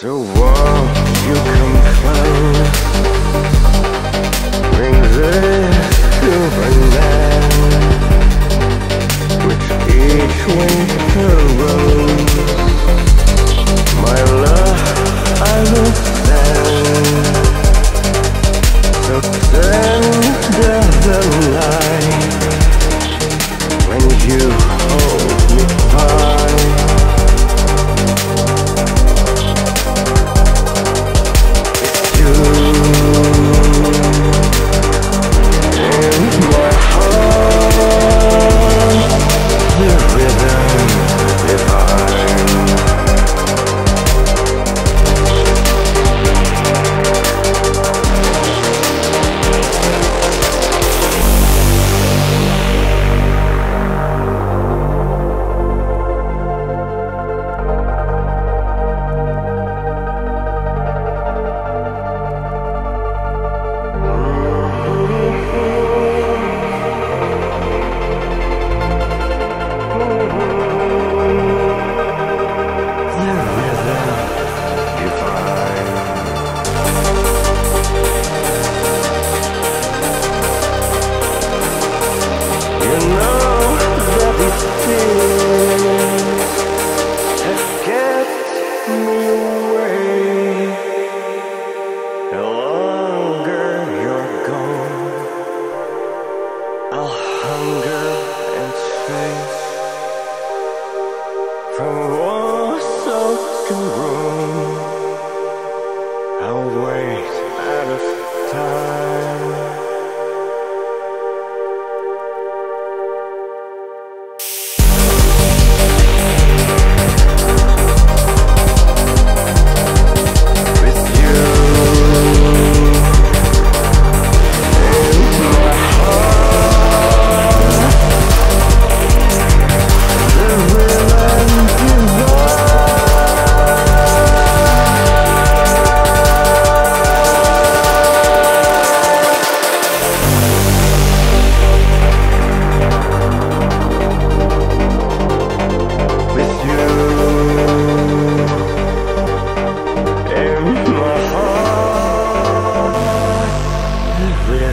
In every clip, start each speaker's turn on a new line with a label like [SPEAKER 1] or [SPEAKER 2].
[SPEAKER 1] So won't you come close? This to an end, which each winter rose. My love, I will send. So tender the night From walls so congruent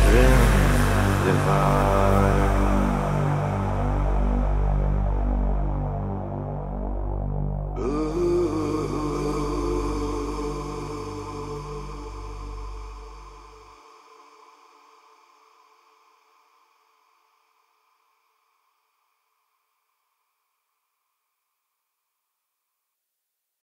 [SPEAKER 1] dream divine.